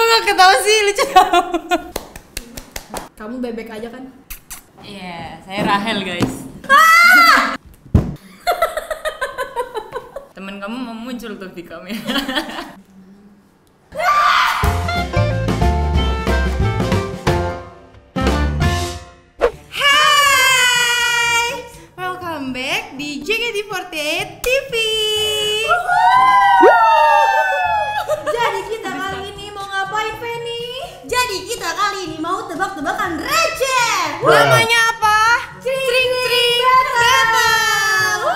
kok gak ketawa sih lucu Kamu bebek aja kan? Iya, saya Rahel guys. Temen kamu mau muncul tuh di kamera. Jadi kita kali ini mau tebak-tebakan receh. Namanya apa? Tring Battle.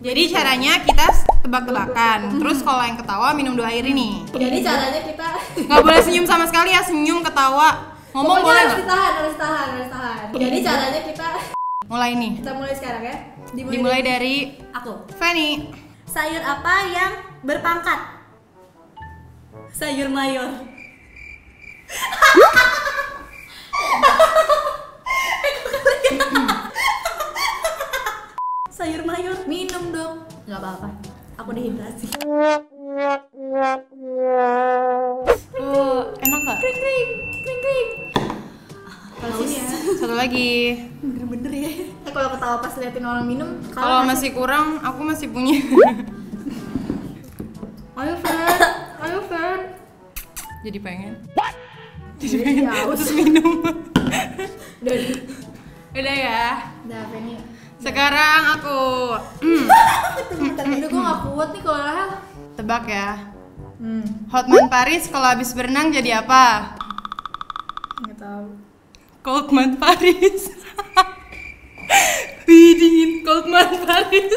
Jadi caranya kita tebak-tebakan. Terus kalau yang ketawa minum dua air ini. Jadi caranya kita Nggak boleh senyum sama sekali ya, senyum ketawa. Ngomong Pokoknya boleh harus nggak? ditahan, harus tahan, harus tahan. Jadi caranya kita Mulai nih. kita mulai sekarang ya. Dimulai dari aku. Fanny. Sayur apa yang berpangkat? Sayur mayor. Sayur mayor. Minum dong. Gak apa-apa. Aku dehidrasi. Oh, enak nggak? Kring kring, kring kring. Kalau sini ya. Satu lagi. Bener-bener ya. Eh, kalau ketawa pas liatin orang minum, Kalau masih kurang, aku masih punya. Ayo Fer, ayo Fer. Jadi pengen. Jadi pengen Terus minum. Udah, Udah ya. udah Penny. Sekarang aku Bentar, udah gue gak kuat nih kalau Rahel. tebak ya. Hmm, Hotman Paris kalau habis berenang jadi apa? nggak tahu. Coldman Paris. Wih dingin Coldman Paris.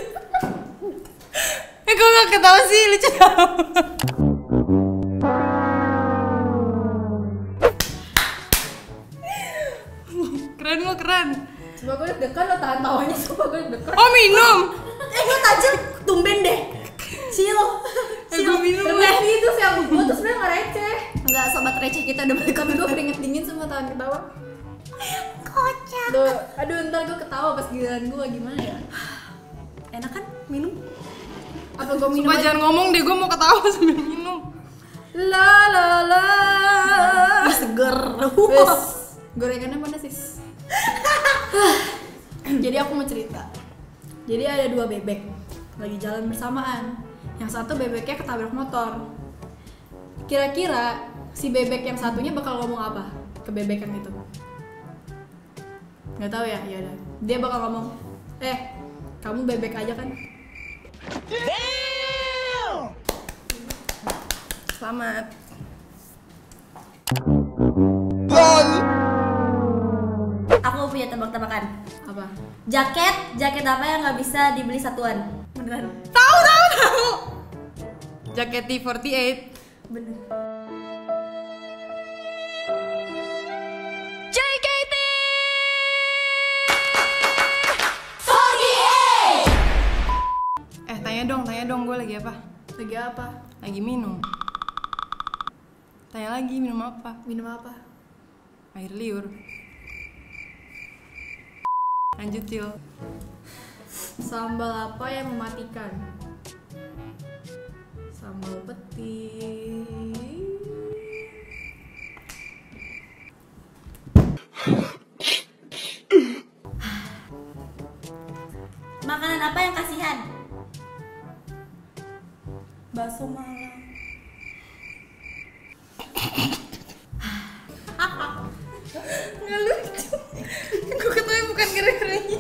eh kok gak ketawa sih lucu keren lo keren. Coba gue deg-degan lo tahan tawanya, coba gue deg-degan. Oh minum. Eh gue tajam, tumben deh. Chill. Eh, gua minum, Lebih itu sih yang gue tuh sebenernya gak receh. Enggak, sobat receh kita udah balik. Tapi gue keringet dingin semua tahan ketawa. Kocak. Duh, aduh ntar gue ketawa pas giliran gue gimana ya? Enak kan minum? Apa gue minum aja? jangan ngomong deh, gue mau ketawa sambil minum. La la la. Seger. Gorengannya mana sis? Jadi aku mau cerita. Jadi ada dua bebek lagi jalan bersamaan. Yang satu bebeknya ketabrak motor. Kira-kira si bebek yang satunya bakal ngomong apa ke bebek yang itu? Gak tahu ya, ya udah. Dia bakal ngomong, eh kamu bebek aja kan? Selamat. Aku punya tebak-tebakan. Apa? Jaket, jaket apa yang nggak bisa dibeli satuan? Beneran? Tahu tahu tahu. Jaket T48. Bener. JKT. Eh tanya dong, tanya dong gue lagi apa? Lagi apa? Lagi minum. Tanya lagi minum apa? Minum apa? Air liur. Lanjut Cil. Sambal apa yang mematikan? Sambal peti. Makanan apa yang kasihan? Bakso malam. Ini.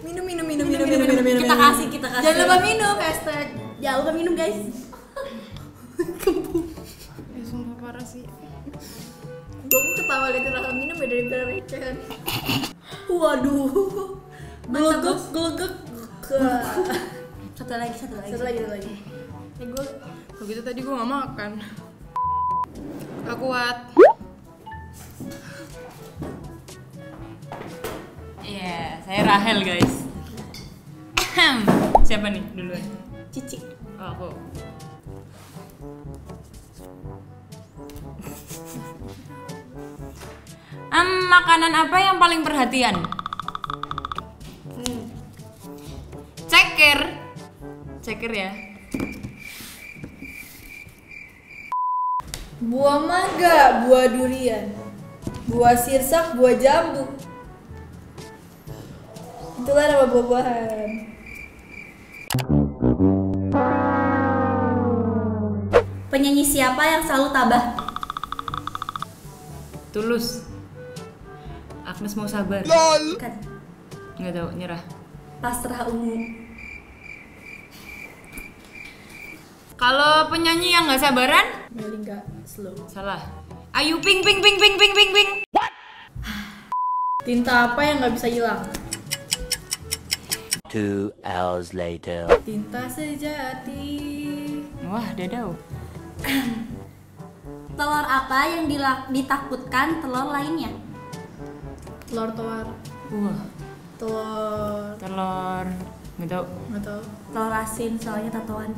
Minum minum minum minum minum minum minum. Kita kasih, kita kasih. Jangan lupa minum hashtag. Jangan lupa minum guys. Eh sumpah parah sih. Gue ketawa liatin Rahel minum ya daripada recehan. Waduh. Gelegek gelegek. Satu lagi, satu lagi. Satu lagi satu lagi. Eh gue gitu tadi gue gak makan. Gak kuat. Iya, saya Rahel guys. Siapa nih duluan? Cici. Oh, aku. Em, makanan apa yang paling perhatian? hmm, ceker. Ceker ya. Buah mangga, buah durian, buah sirsak, buah jambu. Itulah nama buah-buahan. Penyanyi siapa yang selalu tabah? Tulus. Agnes mau sabar. Bukan. Nggak tahu, nyerah. Pasrah ungu. Kalau penyanyi yang nggak sabaran, Meli nggak slow. salah. Ayu ping ping ping ping ping ping ping. Tinta apa yang nggak bisa hilang? Two hours later. Tinta sejati. Wah, dadau. Telur apa yang ditakutkan telur lainnya? Telur telur. Wah, Telur. telur. Nggak tahu. Nggak tahu. Telur asin soalnya tatoan.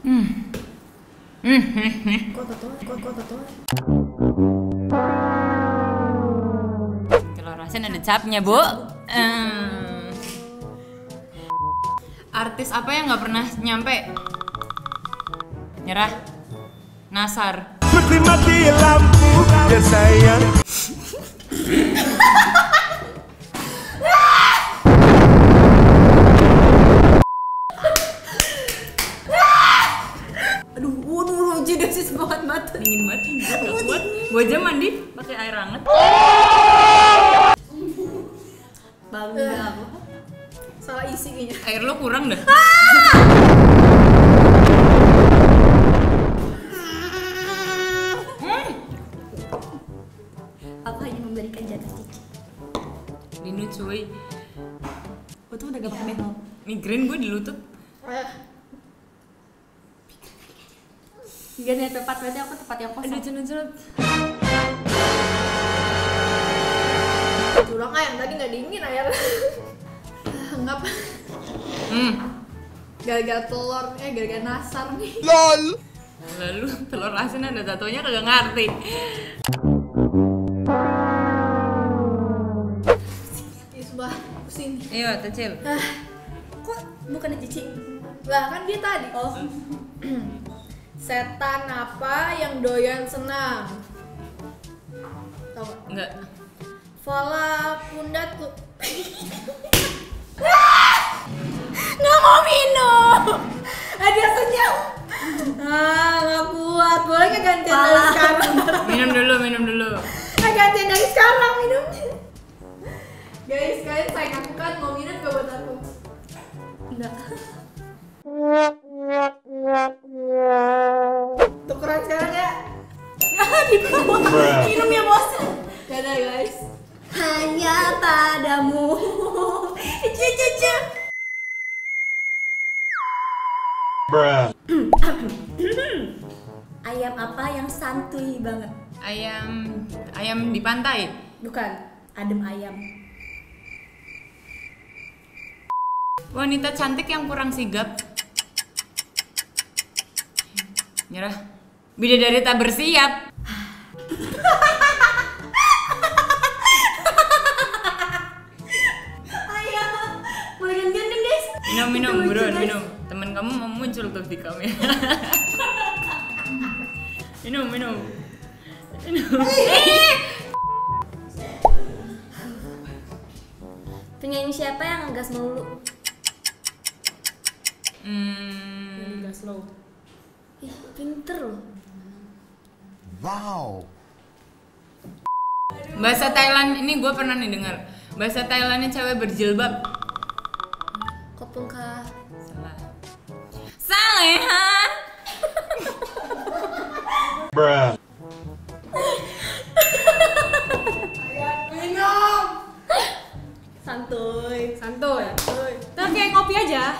Hmm. Kok tatoan? Kok kok tatoan? Telur asin ada capnya, Bu. Artis apa yang nggak pernah nyampe? Nyerah. Nasar. Seperti mati lampu ya sayang Migrain gue di lutut. Gak nih tepat berarti aku tepat yang Aduh, kosong. cenut-cenut. Tulang ayam tadi nggak dingin air. Enggak apa. Hmm. Gara-gara telur, eh gara-gara nasar nih. Lalu telur asin ada tatonya kagak ngerti. Ih, sumpah pusing. Ayo, kecil. Kok bukan cici? Lah kan dia tadi. Oh, Setan apa yang doyan senam? Tahu nggak? Enggak. Fala pundat ku. nggak mau minum. Ah dia senyum. Ah nggak kuat. Boleh nggak gantian dari sekarang? Minum dulu, minum dulu. Nggak gantian dari sekarang minum. Guys, kalian sayang aku kan mau minum gak buat aku? Enggak. Tukeran sekarang ya. Di bawah. Minum ya bos. Dadah guys. Hanya padamu. Cici. Ayam apa yang santuy banget? Ayam ayam di pantai. Bukan, adem ayam. Wanita cantik yang kurang sigap. Nyerah. Bidadari tak bersiap. Ayam. Boleh gantian kan guys? Minum, minum, lucu, buruan, minum. Temen kamu mau muncul tuh di kamera. minum, minum. Minum. Penyanyi siapa yang ngegas melulu? Slow. Ih, pinter loh. bahasa Thailand ini gue pernah nih dengar. Bahasa Thailandnya cewek berjilbab. Kopung kah? Salah. Salehan. Santuy. Santuy. Kita kayak kopi aja.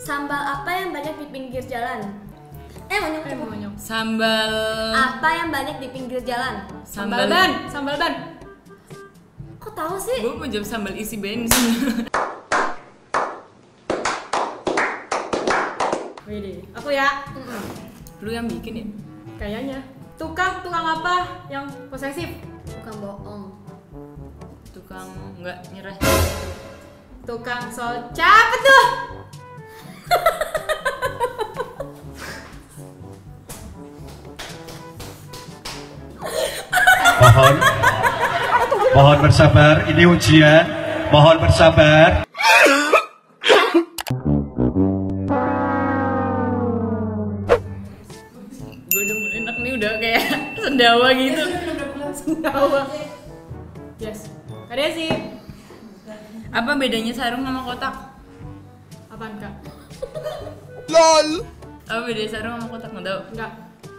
Sambal apa yang banyak di pinggir jalan? Eh, monyok. Eh, monyok. Sambal Apa yang banyak di pinggir jalan? Sambal sambal ban, sambal ban. Kok tahu sih? Gue mau jawab sambal isi bensin. Wih, aku ya. Lu yang bikin ya? Kayaknya. Tukang, tukang apa yang posesif? Bukan bohong. Tukang nggak nyerah. Tukang sol Siapa tuh? Mohon Mohon bersabar, ini ujian. Mohon bersabar. Gue udah mulai enak nih udah kayak sendawa gitu. Sendawa. Yes. Ada sih. Apa bedanya sarung sama kotak? Apaan kak? Apa bedanya sarung sama kotak? Nggak tahu. Enggak.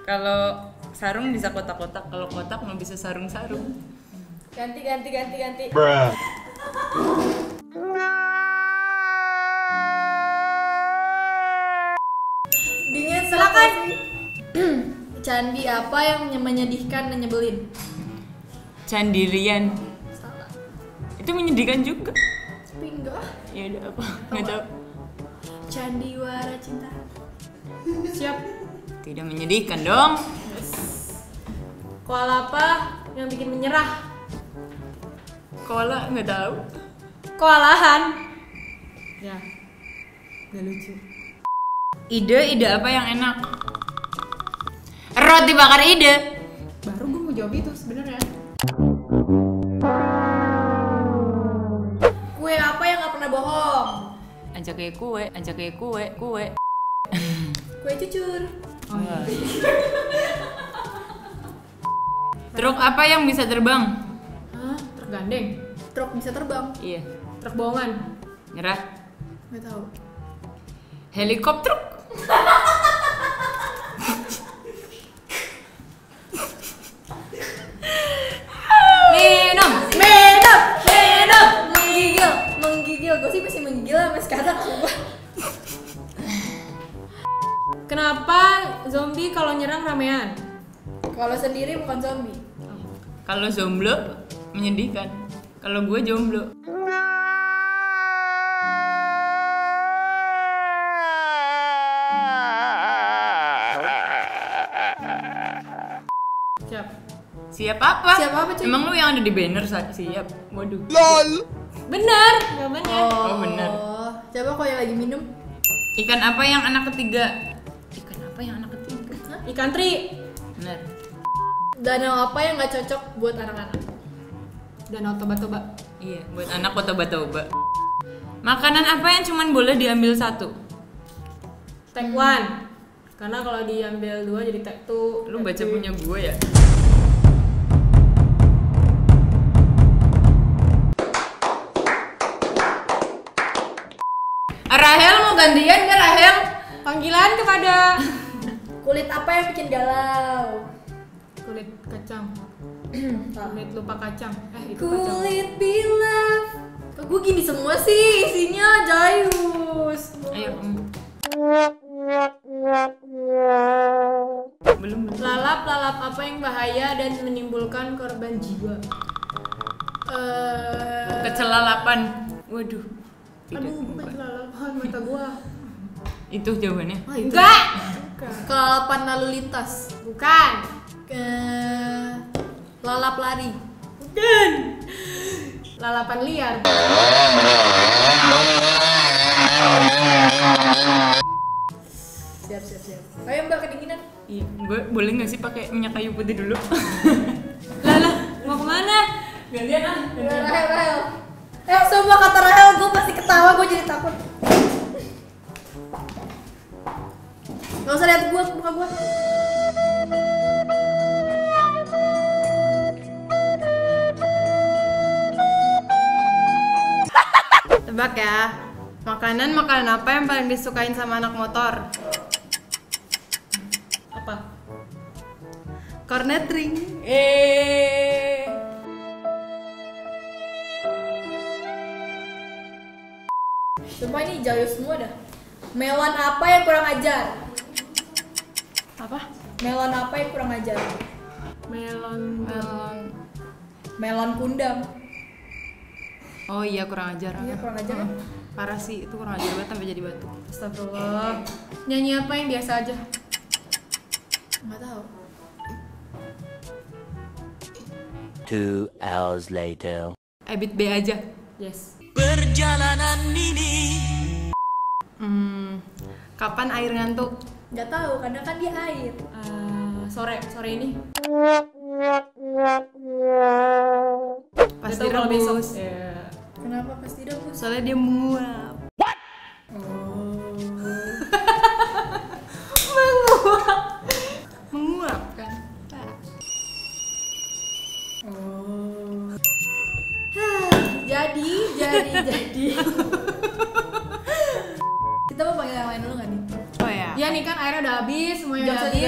Kalau sarung bisa kotak-kotak, kalau kotak nggak bisa sarung-sarung. Ganti ganti ganti ganti. Bruh. Dingin silakan. Candi apa yang menyedihkan dan nyebelin? Candirian. Salah. Itu menyedihkan juga. Tapi enggak. Ya udah apa? Nggak tahu. Candiwara cinta. Siap. Tidak menyedihkan dong. Koala apa yang bikin menyerah? Koala nggak tahu. Koalahan. Ya. Gak lucu. Ide ide apa yang enak? Roti bakar ide. Baru gue mau jawab itu sebenarnya. Kue apa yang gak pernah bohong? Ajak kayak kue, ajak kayak kue, kue. Kue cucur. Truk apa yang bisa terbang? Hah? Truk gandeng? Truk bisa terbang. Iya. Truk bohongan. Nyerah. Gak tahu. Helikopter. Minum, minum, minum, menggigil, menggigil. Gue sih masih menggigil sampai sekarang. Kenapa zombie kalau nyerang ramean? Kalau sendiri bukan zombie. Kalau jomblo menyedihkan. Kalau gue jomblo. Siap. Siap apa? Siap apa, cuy? Emang lu yang ada di banner saat siap? Waduh. Benar, jawabannya. Oh, benar. Coba kok yang lagi minum. Ikan apa yang anak ketiga? Ikan apa yang anak ketiga? Hah? Ikan teri. Benar. Danau apa yang nggak cocok buat anak-anak? Danau toba-toba. Iya, buat anak kok toba-toba. Makanan apa yang cuman boleh diambil satu? Take one. Karena kalau diambil dua jadi take two. Lu baca punya gue ya? Rahel mau gantian gak Rahel? Panggilan kepada Kulit apa yang bikin galau? Kulit kacang. kulit lupa kacang. Eh itu kacang. Kulit bilang. Kok gue gini semua sih isinya jayus. Ayo. Belum. Lalap lalap apa yang bahaya dan menimbulkan korban jiwa? Eh, Kecelalapan. Waduh. Tidak. aduh bukan kelalapan mata gua. Itu jawabannya. Enggak. Kelalapan lalu lintas. Bukan. Ke lalap lari. Bukan. Lalapan liar. Siap siap siap. Ayo mbak kedinginan. Iya, gue boleh nggak sih pakai minyak kayu putih dulu? Lah lah mau ke mana? Gantian ah. Rahel Rahel. Eh semua kata Rahel gue pasti ketawa gue jadi takut. Gak usah lihat gue muka gue. Tebak ya. Makanan makanan apa yang paling disukain sama anak motor? Apa? Cornet ring. Eh. Sumpah ini jauh semua dah. Melon apa yang kurang ajar? Melon apa yang kurang ajar? Melon melon melon kundang. Oh iya kurang ajar. Iya kurang ajar kan? Parah sih itu kurang ajar banget sampai jadi batu. Astagfirullah. Nyanyi apa yang biasa aja? Enggak tahu. Two hours later. Ebit B aja. Yes. Baby, Hmm, kapan air ngantuk? Gak tahu, kadang kan dia air. Eh, sore sore ini. Pas Gak tahu kalau besok. direbus. Ya. Kenapa pasti rebus? Soalnya dia menguap.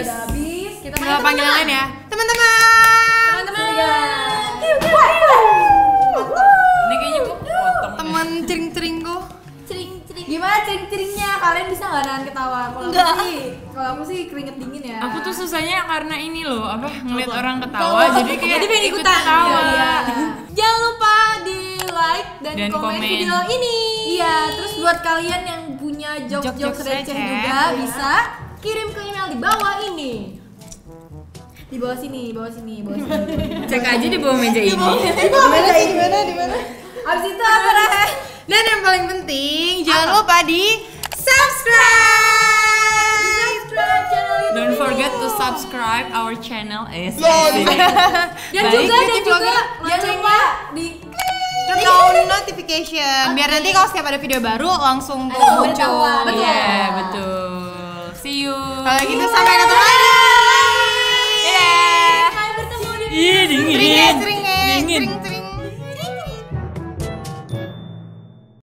Udah, habis. Kita panggil yang lain ya. Teman-teman. Teman-teman. Ini kayaknya gue potong. deh. Teman cering-ceringku. Cering, cering. Gimana cering-ceringnya? Kalian bisa nggak nahan ketawa? Kalau aku sih, kalau aku sih keringet dingin ya. Aku tuh susahnya karena ini loh, apa ngeliat orang ketawa, jadi kayak Jadi pengen ikut ikutan. ketawa. Iya. Jangan lupa di like dan, Dan komen, komen. video ini. Iya, terus buat kalian yang punya jokes-jokes Jokes-jokes receh receh. juga bisa kirim ke email di bawah ini. Di bawah sini, di bawah sini, di bawah sini. Cek aja di bawah meja ini. Di mana? Di mana? Di mana? Abis itu apa Rah? Dan yang paling penting jangan lupa di subscribe. Subscribe channel YouTube Don't ini. forget to subscribe our channel. Eh, Dan Baik. juga dan juga vlogger. jangan lupa di Turn on notification biar nanti kalau setiap ada video baru langsung muncul. pemberitahuan. Betul. Iya, betul. See you. Kalau gitu sampai ketemu lagi. Yeah. sampai bertemu di Ih, dingin. Sering ya, sering ya, Dingin. sering, sering.